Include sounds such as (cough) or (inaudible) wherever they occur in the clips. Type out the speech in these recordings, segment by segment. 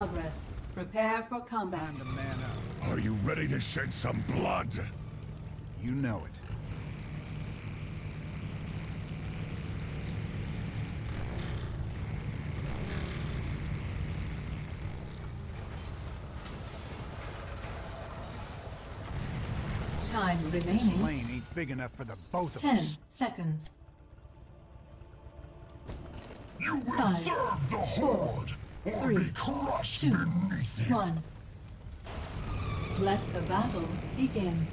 Progress. Prepare for combat. Time man. Are you ready to shed some blood? You know it. Time remaining. This remaining. lane ain't big enough for the both of Ten us. seconds. You will Five, serve the Horde, or three, two. One. Let the battle begin.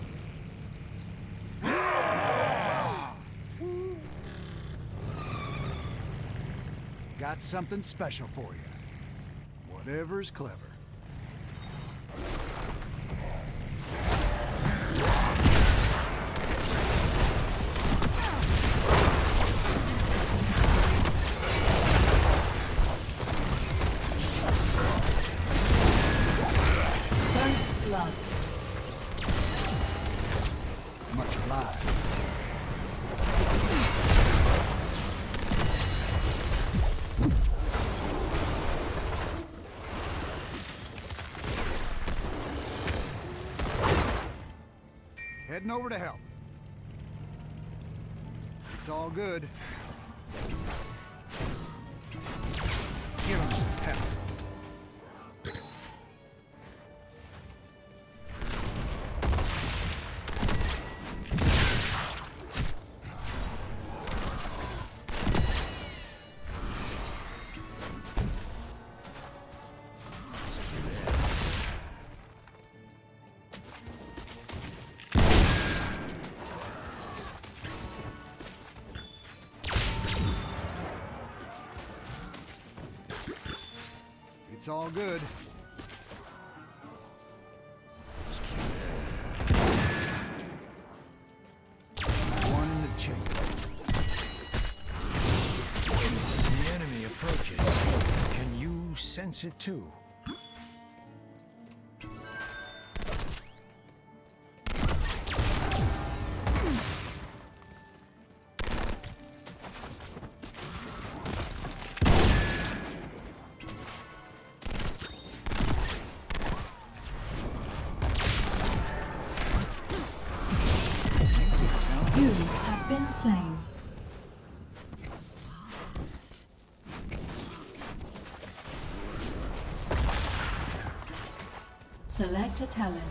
Got something special for you. Whatever's clever. Heading over to help. It's all good. Give him some pep. All good. One the. The enemy approaches. Can you sense it too? Select a talent.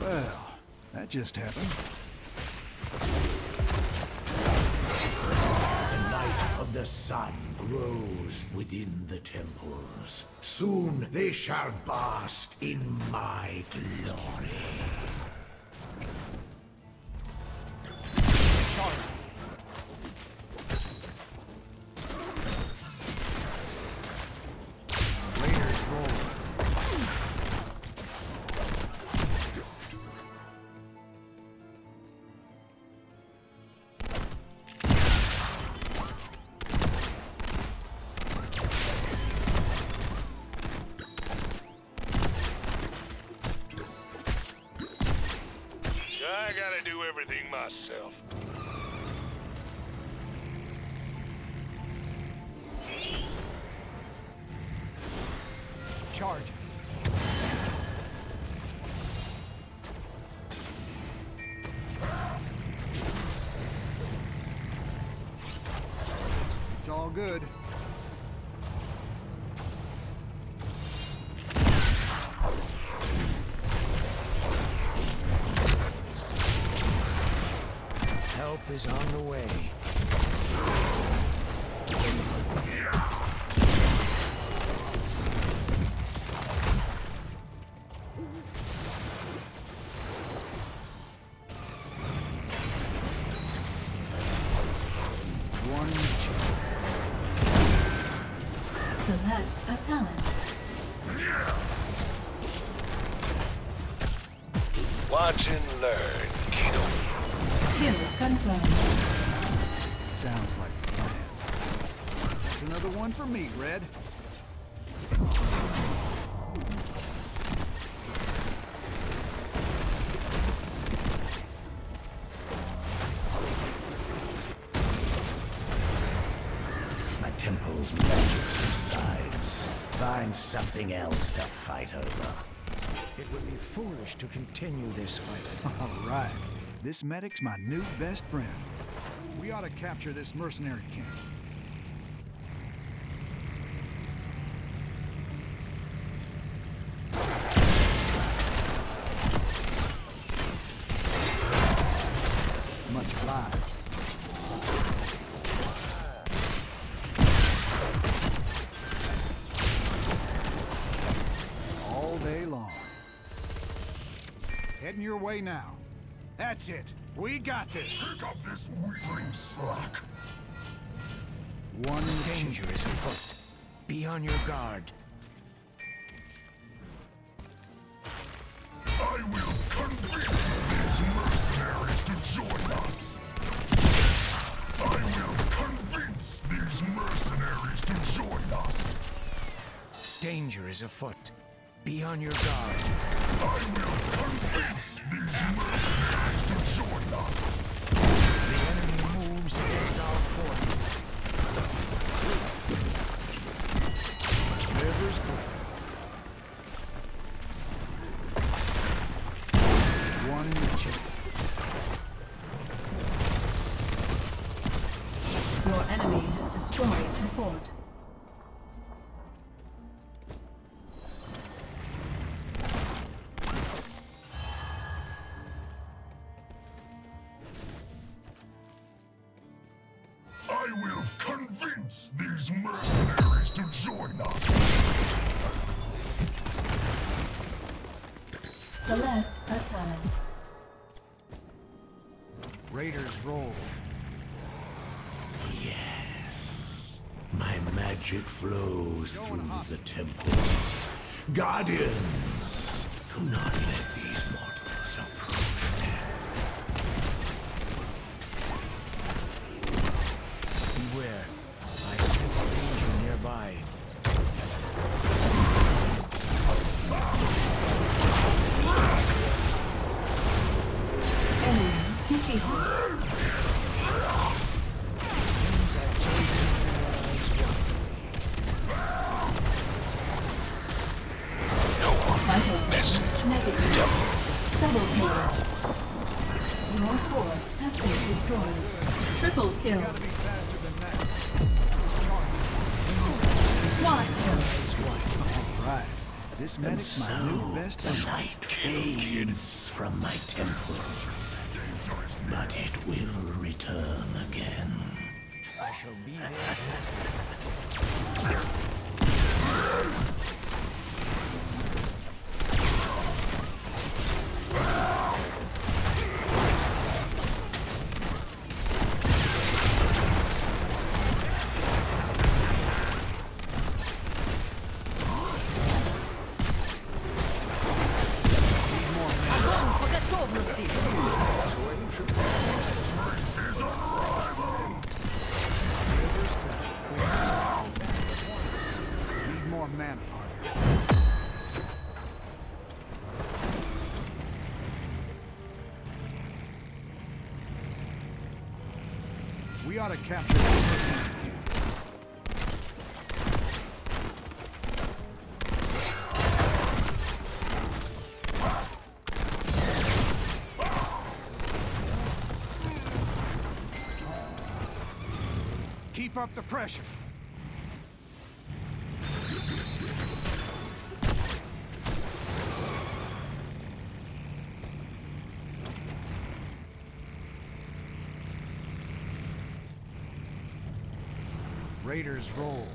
Well, that just happened. The light of the sun grows within the temples. Soon they shall bask in my glory. Myself. Charge. It's all good. Is on the way. Plan. That's another one for me, Red. My temple's magic subsides, find something else to fight over. It would be foolish to continue this fight. (laughs) All right. This medic's my new best friend. We ought to capture this mercenary camp. Much obliged. All day long. Heading your way now. That's it. We got this. Pick up this weakling slack. One Danger is afoot. Be on your guard. Danger is afoot. Be on your guard. I. The enemy moves against our fort. River's to join us. Select a talent. Raiders roll. Yes. My magic flows through the temples. Guardians, do not let This medic's new best The light fades from my temples, but it will return again. I shall be there. To capture. Keep up the pressure. Raiders roll.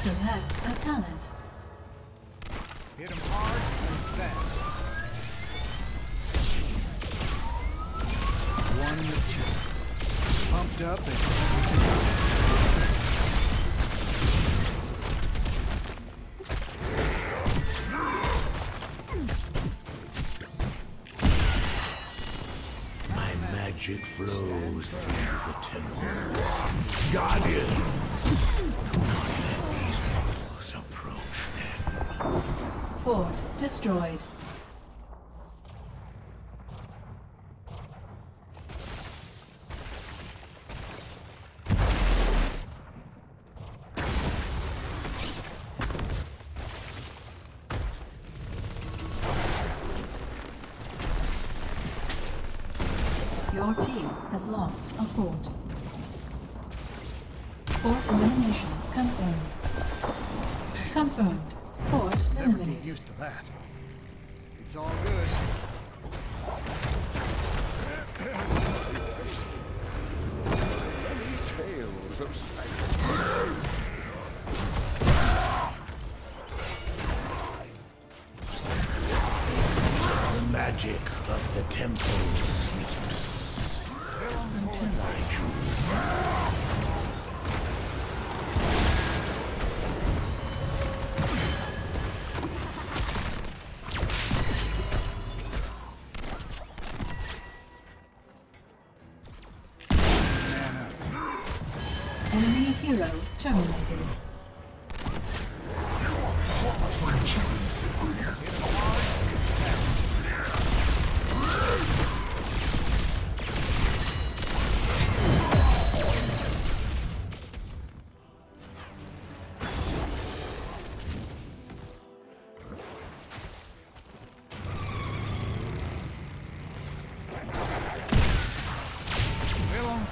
Select a talent. Hit them hard and fast. One chip. Pumped up and magic flows through the temples. Guardians, do not let these mortals approach them. Fort destroyed. Your team has lost a fort. Fort elimination confirmed. Confirmed. Fort Never get used to that. It's all good. Tales of terminated.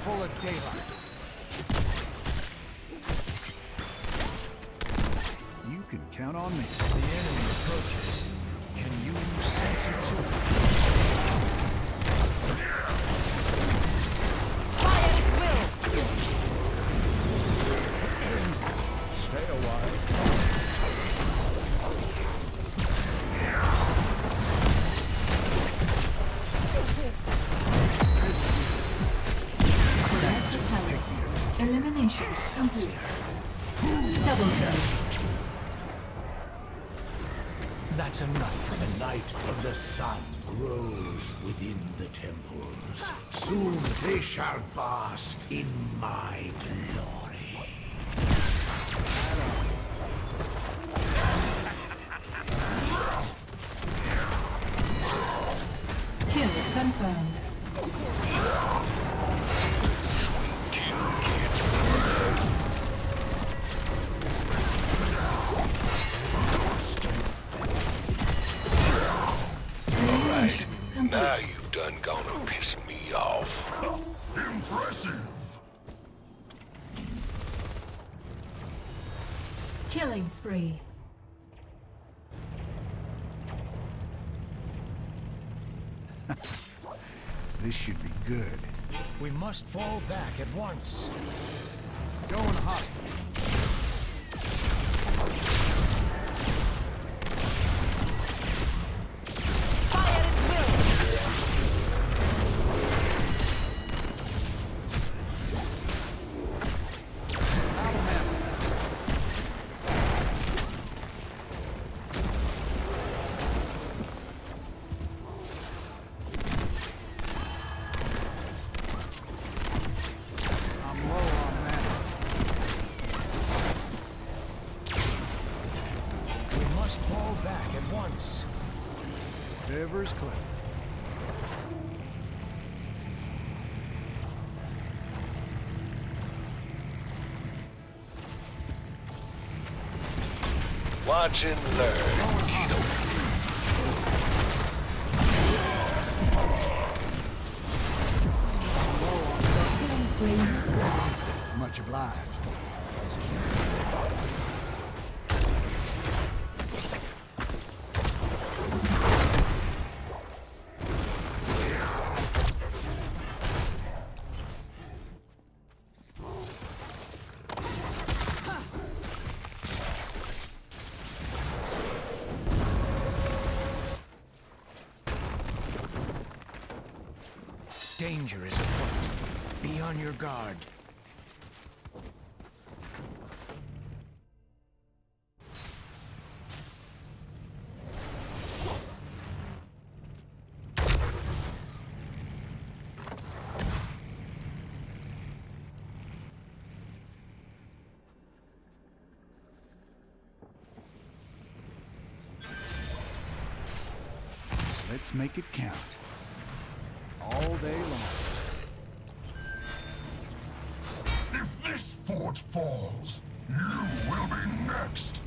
Full of daylight. Count on me. The enemy approaches. Can you sense it too? That's enough. The light of the sun grows within the temples. Soon they shall bask in my glory. Killing spree. (laughs) This should be good. We must fall back at once. Going hostile. Watch and learn. Danger is afoot. Be on your guard. Let's make it count. All day long. If this fort falls, you will be next.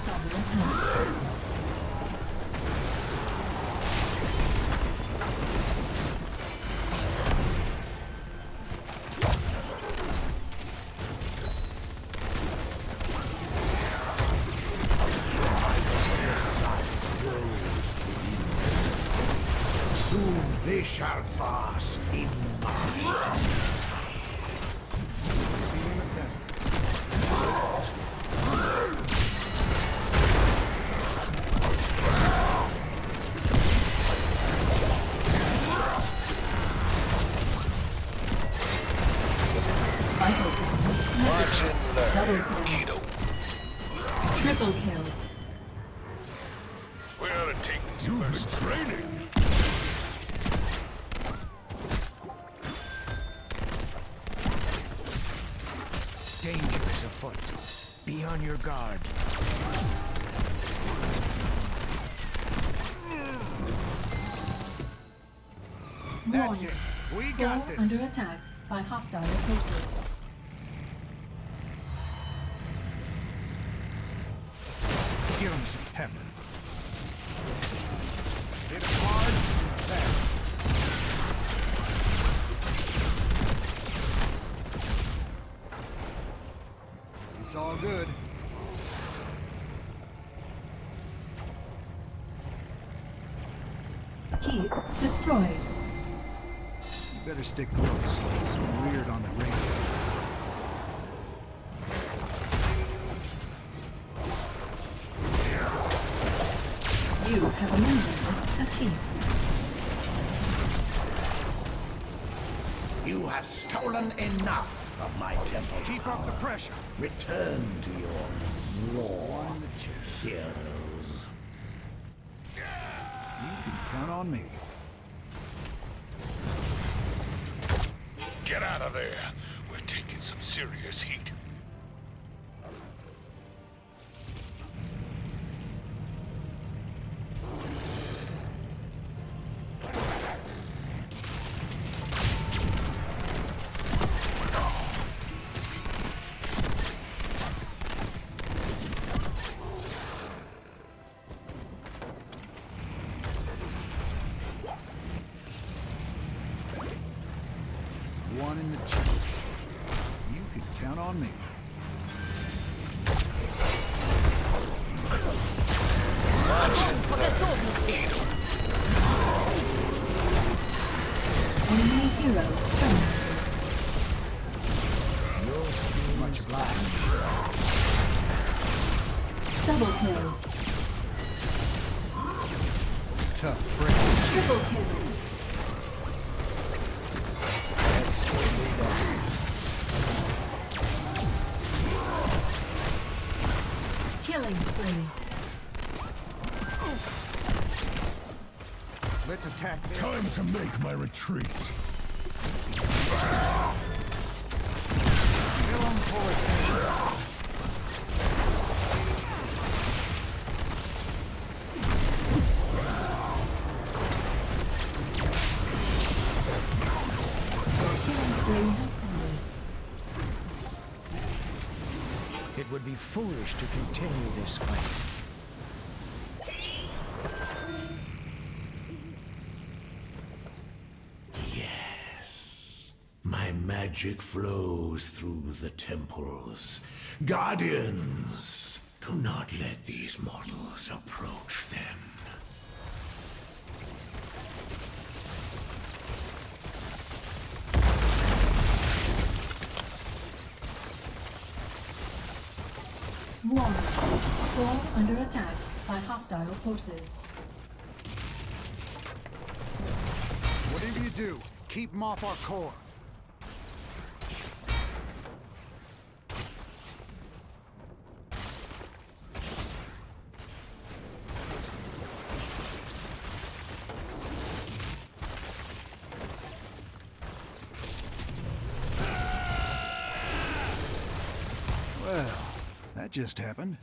Core is under attack. Soon guard. That's it. We got this. under attack by hostile forces. Give him some pepper. Hit him hard, fast. It's all good. Keep destroyed. You better stick close. It's weird on the radio. You have eliminated a keep. You have stolen enough of my temple. Keep up the pressure. Return to your war, heroes. You can count on me. Get out of there. We're taking some serious heat. One in the church. You can count on me. Enemy hero terminated. Much obliged. Double kill. Killing spree. Let's attack this. Time to make my retreat. Fill 'em full foolish to continue this fight. Yes. My magic flows through the temples. Guardians, do not let these mortals approach them. Under attack by hostile forces. Whatever you do, keep them off our core. Well, that just happened.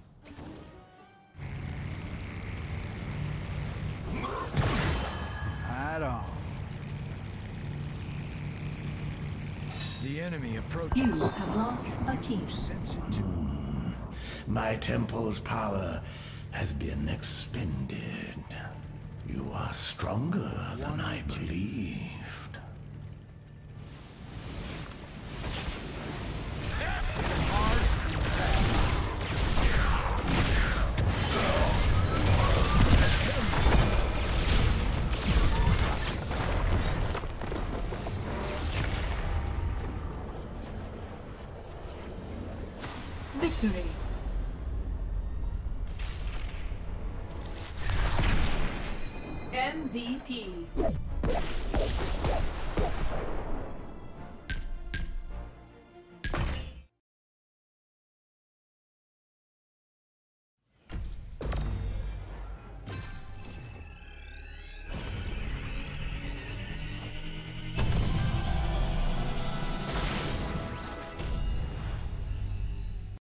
The enemy You have lost a key. Sense it. Hmm. My temple's power has been expended. You are stronger than I believed. Victory. MVP.